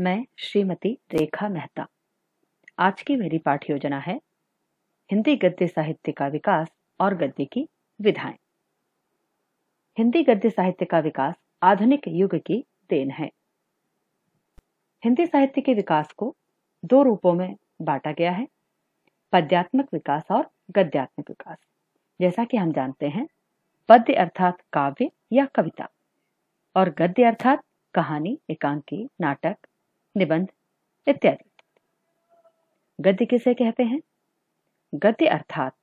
मैं श्रीमती रेखा मेहता। आज की मेरी पाठ योजना है हिंदी गद्य साहित्य का विकास और गद्य की विधाएँ। हिंदी गद्य साहित्य का विकास आधुनिक युग की देन है। हिंदी साहित्य के विकास को दो रूपों में बांटा गया है, पद्यात्मक विकास और गद्यात्मक विकास। जैसा कि हम जानते हैं, पद्य अर्थात काव्य या कविता, और गद्य अर्थात कहानी, एकांकी, नाटक निबंध, इत्यादि। गद्य किसे कहते हैं? गद्य अर्थात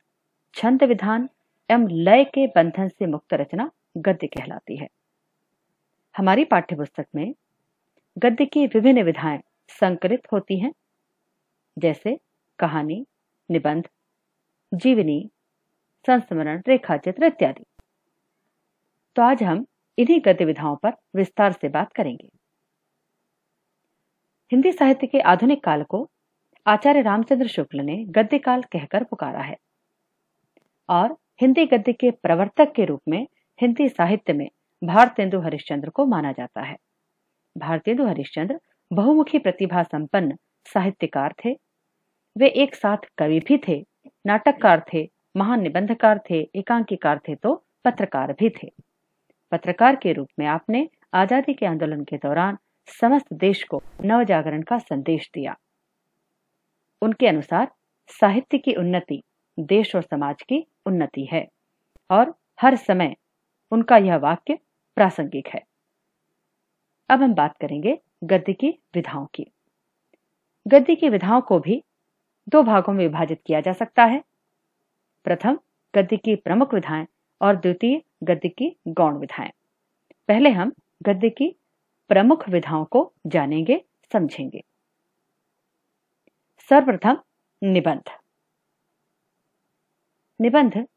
छंद विधान एवं लय के बंधन से मुक्त रचना गद्य कहलाती है। हमारी पाठ्यपुस्तक में गद्य की विभिन्न विधाएँ संकलित होती हैं, जैसे कहानी, निबंध, जीवनी, संस्मरण, रेखाचित्र इत्यादि। तो आज हम इन्हीं गद्य विधाओं पर विस्तार से बात करेंगे। हिंदी साहित्य के आधुनिक काल को आचार्य रामचंद्र शुक्ल ने गद्य काल कहकर पुकारा है। और हिंदी गद्य के प्रवर्तक के रूप में हिंदी साहित्य में भारतेंदु हरिश्चंद्र को माना जाता है। भारतेंदु हरिश्चंद्र बहुमुखी प्रतिभा संपन्न साहित्यकार थे। वे एक साथ कवि भी थे, नाटककार थे, महान निबंधकार थे, एकांकीकार थे तो पत्रकार भी थे। पत्रकार के रूप में आपने आज़ादी के आंदोलन के दौरान समस्त देश को नव जागरण का संदेश दिया। उनके अनुसार साहित्य की उन्नति देश और समाज की उन्नति है और हर समय उनका यह वाक्य प्रासंगिक है। अब हम बात करेंगे गद्य की विधाओं की। गद्य की विधाओं को भी दो भागों में विभाजित किया जा सकता है। प्रथम, गद्य की प्रमुख विधाएँ और द्वितीय, गद्य की गौण विधाएँ। पहले हम गद्य की प्रमुख विधाओं को जानेंगे, समझेंगे। सर्वप्रथम निबंध। निबंध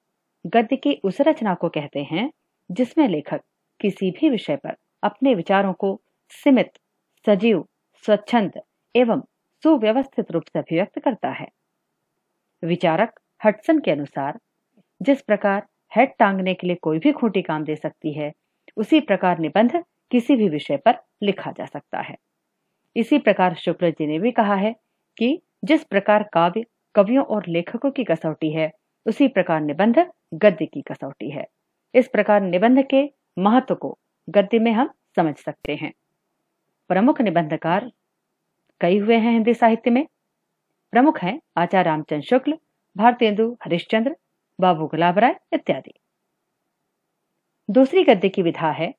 गद्य की उस रचना को कहते हैं, जिसमें लेखक किसी भी विषय पर अपने विचारों को सीमित, सजीव, स्वच्छंद एवं सुव्यवस्थित रूप से अभिव्यक्त करता है। विचारक हटसन के अनुसार, जिस प्रकार हेड टांगने के लिए कोई भी खूंटी काम दे सकती है, उसी प्रकार निबंध किसी भी विषय पर लिखा जा सकता है। इसी प्रकार शुक्ल जी ने भी कहा है कि जिस प्रकार काव्य कवियों और लेखकों की कसौटी है, उसी प्रकार निबंध गद्य की कसौटी है। इस प्रकार निबंध के महत्व को गद्य में हम समझ सकते हैं। प्रमुख निबंधकार कई हुए हैं हिंदी साहित्य में। प्रमुख हैं आचार्य रामचंद्र शुक्ल, भारतेंदु हरिश्चंद्र, बाबू गुलाब राय इत्यादि। दूसरी गद्य की विधा है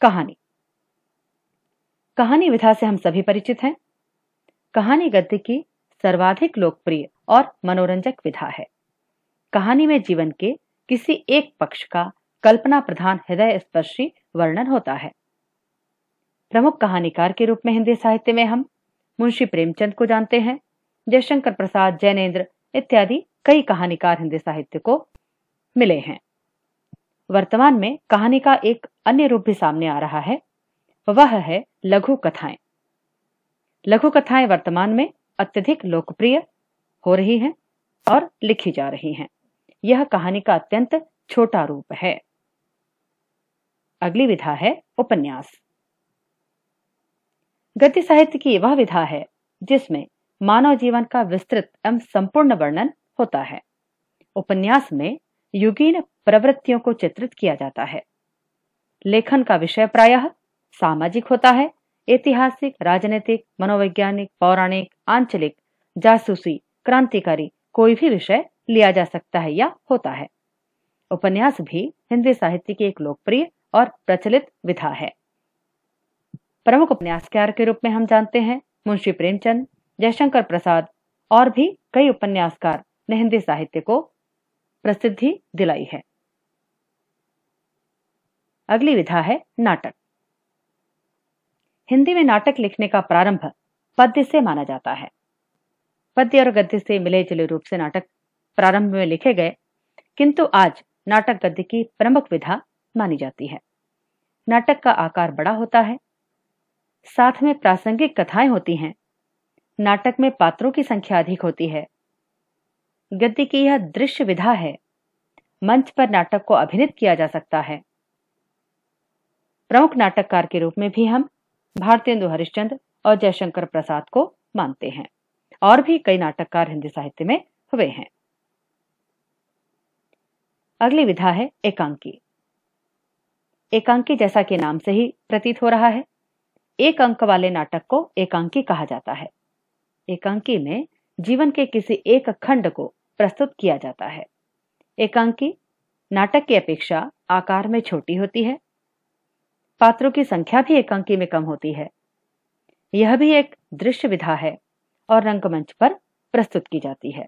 कहानी। कहानी विधा से हम सभी परिचित हैं। कहानी गद्य की सर्वाधिक लोकप्रिय और मनोरंजक विधा है। कहानी में जीवन के किसी एक पक्ष का कल्पना प्रधान हृदय स्पर्शी वर्णन होता है। प्रमुख कहानीकार के रूप में हिंदी साहित्य में हम मुंशी प्रेमचंद को जानते हैं, जयशंकर प्रसाद, जैनेन्द्र इत्यादि कई कहानीकार हिंदी साहित्य को मिले हैं। वर्तमान में कहानी का एक अन्य रूप भी सामने आ रहा है, वह है लघु कथाएँ। लघु कथाएँ वर्तमान में अत्यधिक लोकप्रिय हो रही हैं और लिखी जा रही हैं। यह कहानी का अत्यंत छोटा रूप है। अगली विधा है उपन्यास। गद्य साहित्य की वह विधा है जिसमें मानव जीवन का विस्तृत एवं संपूर्ण वर्णन होता है। उपन्यास में युगीन प्रवृत्तियों को चित्रित किया जाता है। लेखन का विषय प्रायः सामाजिक होता है, ऐतिहासिक, राजनीतिक, मनोवैज्ञानिक, पौराणिक, आंचलिक, जासूसी, क्रांतिकारी, कोई भी विषय लिया जा सकता है या होता है। उपन्यास भी हिंदी साहित्य की एक लोकप्रिय और प्रचलित विधा है। प्रमुख उपन्यासकार के रूप में हम जानते हैं मुंशी प्रेमचंद, जयशंकर प्रसाद और भी कई उपन्यासकार ने हिंदी साहित्य को प्रसिद्धि दिलाई है। अगली विधा है नाटक। हिंदी में नाटक लिखने का प्रारंभ पद्य से माना जाता है। पद्य और गद्य से मिले जुले रूप से नाटक प्रारंभ में लिखे गए, किंतु आज नाटक गद्य की प्रमुख विधा मानी जाती है। नाटक का आकार बड़ा होता है, साथ में प्रासंगिक कथाएँ होती हैं, नाटक में पात्रों की संख्या अधिक होती है गद्य की यह दृश्य विधा है। मंच पर नाटक को अभिनित किया जा सकता है। प्रमुख नाटककार के रूप में भी हम भारतेंदु हरिश्चंद्र और जयशंकर प्रसाद को मानते हैं और भी कई नाटककार हिंदी साहित्य में हुए हैं। अगली विधा है एकांकी। एकांकी जैसा कि नाम से ही प्रतीत हो रहा है, एक अंक वाले नाटक को एकांकी कहा जाता है। एकांकी में जीवन के किसी एक खंड को प्रस्तुत किया जाता है। एकांकी, नाटक की अपेक्षा आकार में छोटी होती है। पात्रों की संख्या भी एकांकी में कम होती है। यह भी एक दृश्य विधा है और रंगमंच पर प्रस्तुत की जाती है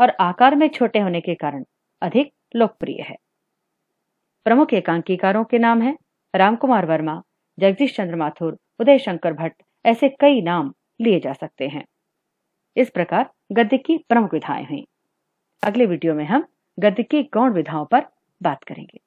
और आकार में छोटे होने के कारण अधिक लोकप्रिय है। प्रमुख एकांकीकारों के नाम हैं रामकुमार वर्मा, जगदीश चंद्र माथुर उदय शंकर भट्ट, ऐसे कई नाम लिए जा सकते हैं। इस प्रकार गद्य की प्रमुख विधाएँ हुई। अगले वीडियो में हम गद्य की गौण विधाओं पर बात करेंगे।